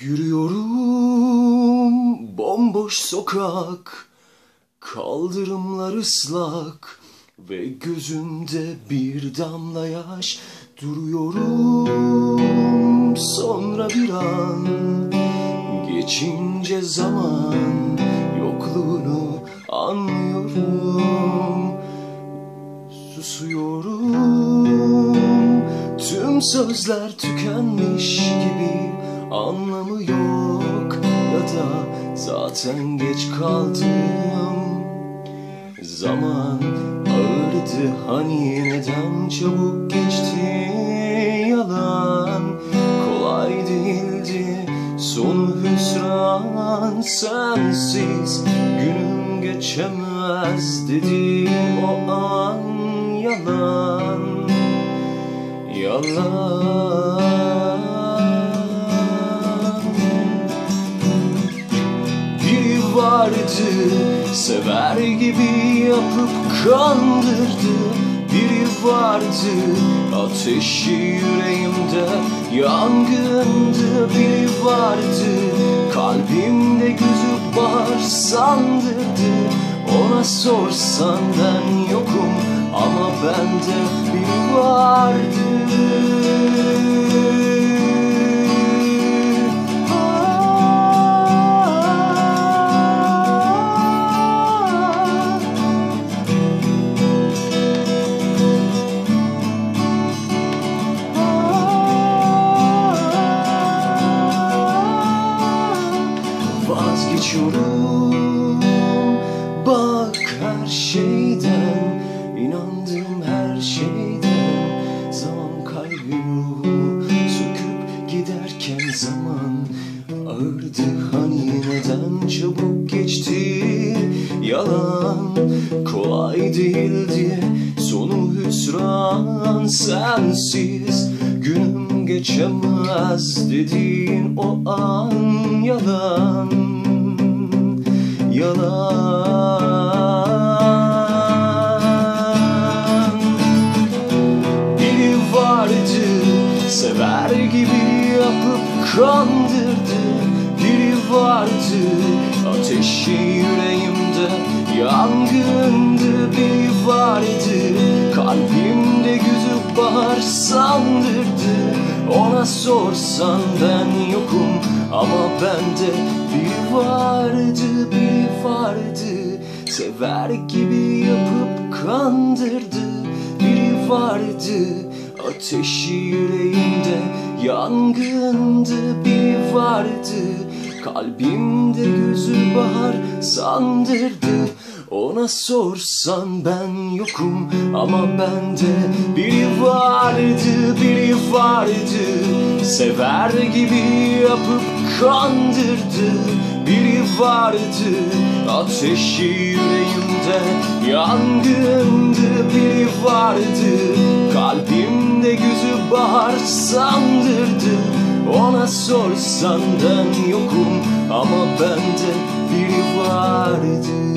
Yürüyorum bomboş sokak Kaldırımlar ıslak Ve gözümde bir damla yaş Duruyorum. Sonra bir an Geçince zaman Yokluğunu anlıyorum. Susuyorum Tüm sözler tükenmiş gibi Anlamı yok ya da zaten geç kaldım. Zaman ağırdı hani neden çabuk geçti? Yalan Kolay değildi. Sonu hüsran sensiz Günüm geçemez dediğim o an yalan Yalan vardı sever gibi yapıp kandırdı. Biri vardı ateşi yüreğimde yangındı. Biri vardı kalbimde gözü var sandırdı. Ona sorsan ben yokum ama bende biri vardı Vazgeçiyorum. Bak her şeyden inandığım her şeyden. Zaman kalbim söküp giderken zaman Ağırdı. Hani neden çabuk geçti? Yalan kolay değildi sonu hüsran. Sensiz Günüm geçemez dediğin o an yalan Yalan. Biri vardı sever gibi yapıp kandırdı. Biri vardı ateşi yüreğimde yangındı. Biri vardı kalbimde gözü bahar sandırdı. Ona sorsan ben yokum ama bende biri vardı biri vardı. Sever gibi yapıp kandırdı. Biri vardı Ateşi yüreğimde yangındı. Biri vardı Kalbimde gözü bahar sandırdı. Ona sorsan ben yokum ama bende biri vardı biri vardı. Sever gibi yapıp kandırdı. Biri vardı Ateşi yüreğimde yangındı. Biri vardı Kalbimde gözü bahar sandırdı. Ona sorsan ben yokum ama bende biri vardı